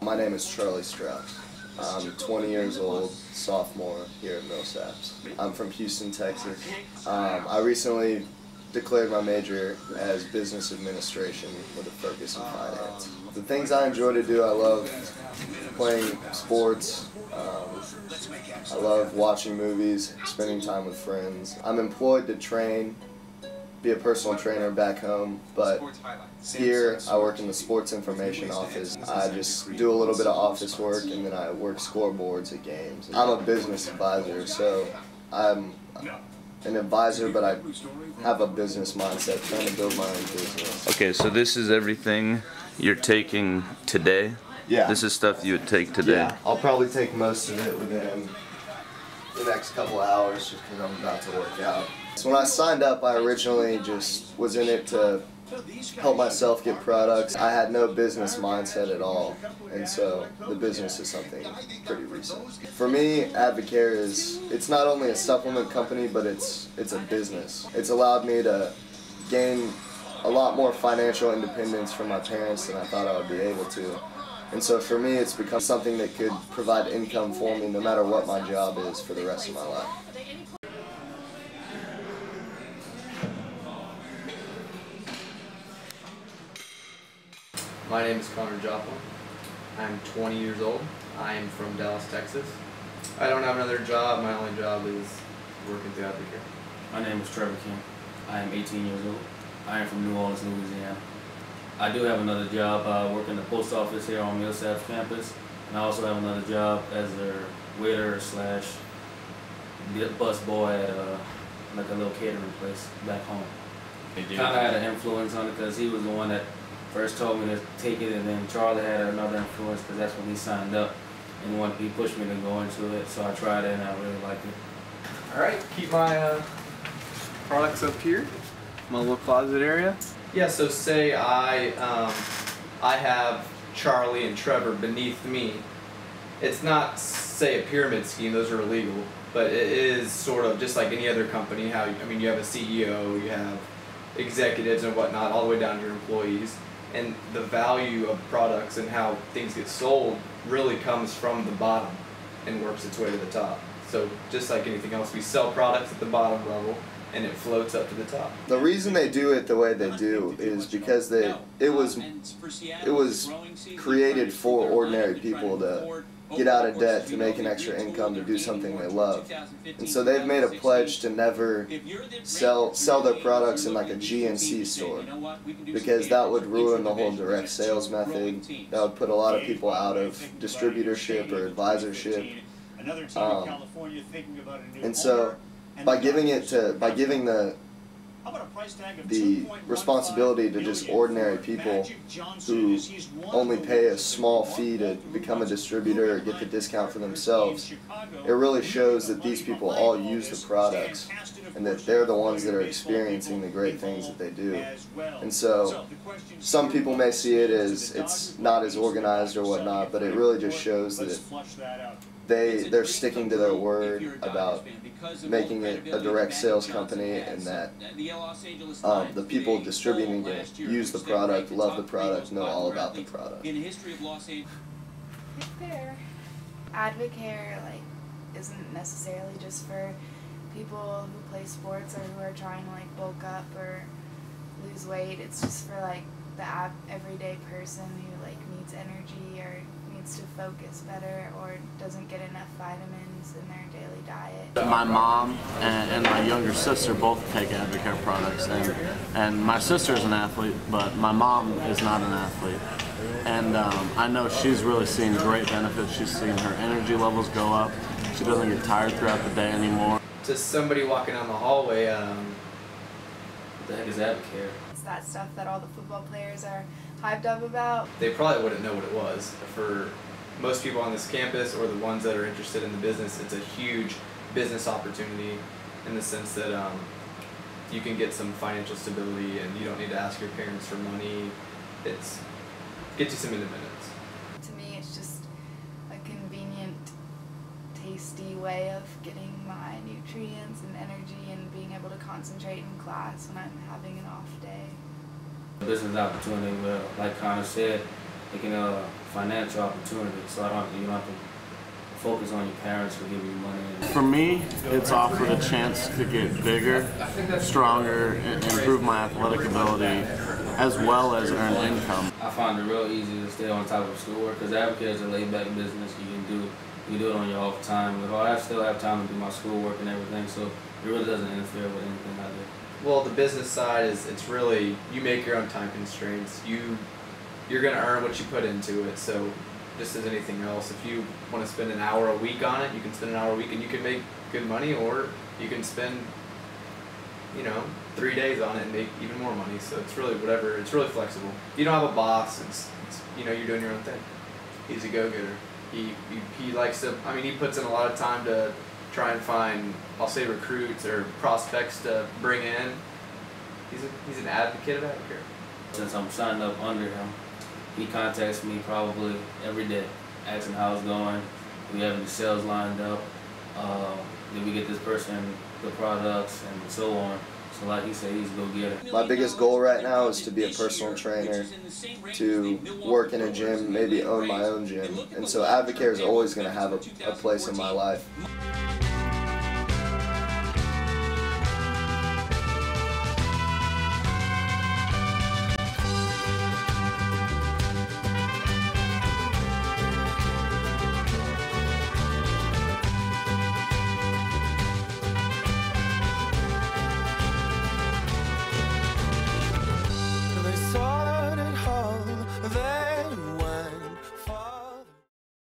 My name is Charlie Strauss. I'm 20 years old, sophomore here at Millsaps. I'm from Houston, Texas. Um, I recently declared my major as business administration with a focus in finance. The things I enjoy to do, I love playing sports. Um, I love watching movies, spending time with friends. I'm employed to train be a personal trainer back home, but here I work in the sports information office. I just do a little bit of office work and then I work scoreboards at games. I'm a business advisor, so I'm an advisor, but I have a business mindset, trying to build my own business. Okay, so this is everything you're taking today? Yeah. This is stuff you would take today? Yeah, I'll probably take most of it within the next couple of hours just because I'm about to work out. So when I signed up, I originally just was in it to help myself get products. I had no business mindset at all, and so the business is something pretty recent. For me, Advocare is it's not only a supplement company, but it's it's a business. It's allowed me to gain a lot more financial independence from my parents than I thought I would be able to. And so for me, it's become something that could provide income for me no matter what my job is for the rest of my life. My name is Konner Joplin. I'm 20 years old. I am from Dallas, Texas. I don't have another job. My only job is working throughout the year. My name is Trevor King. I am 18 years old. I am from New Orleans, Louisiana. I do have another job. I work in the post office here on Millsaps campus, and I also have another job as a waiter slash bus boy at a like a little catering place back home. Kind of had an influence on it because he was the one that first told me to take it, and then Charlie had another influence because that's when he signed up and wanted he pushed me to go into it. So I tried it, and I really liked it. All right, keep my uh, products up here, my little closet area. Yeah, so say I um, I have Charlie and Trevor beneath me. It's not say a pyramid scheme; those are illegal. But it is sort of just like any other company. How I mean, you have a CEO, you have executives and whatnot, all the way down to your employees. And the value of products and how things get sold really comes from the bottom and works its way to the top. So just like anything else, we sell products at the bottom level and it floats up to the top. The reason they do it the way they do is because they it was it was created for ordinary people to get out of debt to make an extra income to do something they love. And so they've made a pledge to never sell sell their products in like a GNC store because that would ruin the whole direct sales method. That would put a lot of people out of distributorship or advisorship. Um, and so by giving it to by giving the the responsibility to just ordinary people who only pay a small fee to become a distributor or get the discount for themselves, it really shows that these people all use the products and that they're the ones that are experiencing the great things that they do. And so some people may see it as it's not as organized or whatnot, but it really just shows that they they're sticking to their word about making it a direct sales company and that um, the people distributing it use the product, love the product, know all about the product. In the history of Los Angeles. There. Advocare like isn't necessarily just for people who play sports or who are trying to like bulk up or lose weight. It's just for like the everyday person who like needs energy or needs to focus better or doesn't get enough vitamins in their daily diet. My mom and, and my younger sister both take Advocare products, and, and my sister is an athlete, but my mom is not an athlete. And um, I know she's really seeing great benefits. She's seeing her energy levels go up. She doesn't get tired throughout the day anymore. To somebody walking down the hallway, um, what the heck is Advocare? It's that stuff that all the football players are hyped up about. They probably wouldn't know what it was. For most people on this campus or the ones that are interested in the business, it's a huge business opportunity in the sense that um, you can get some financial stability and you don't need to ask your parents for money. It's get you some independence. To me, it's just a convenient tasty way of getting my nutrients and energy and being able to concentrate in class when I'm having an off day. Business opportunity, well, like Konner said, it can uh, financial opportunity, so I don't you don't have to focus on your parents for giving you money. For me, it's offered a chance to get bigger, stronger, and improve my athletic ability, as well as earn income. I find it real easy to stay on top of schoolwork because Advocare is a laid back business. You can do you do it on your off time. But I still have time to do my schoolwork and everything, so it really doesn't interfere with anything I do. Well, the business side is it's really you make your own time constraints. You you're gonna earn what you put into it. So just as anything else, if you want to spend an hour a week on it, you can spend an hour a week and you can make good money, or you can spend you know three days on it and make even more money. So it's really whatever. It's really flexible. You don't have a boss. It's, it's you know you're doing your own thing. He's a go getter. He, he he likes to. I mean, he puts in a lot of time to try and find. I'll say recruits or prospects to bring in. He's a, he's an advocate of Advocare. Since I'm signed up under him, he contacts me probably every day, asking how it's going. We have the sales lined up. Uh, did we get this person the products and so on. So like he said, he's go get it. My biggest goal right now is to be a personal trainer, to work in a gym, maybe own my own gym. And so Advocare is always going to have a, a place in my life.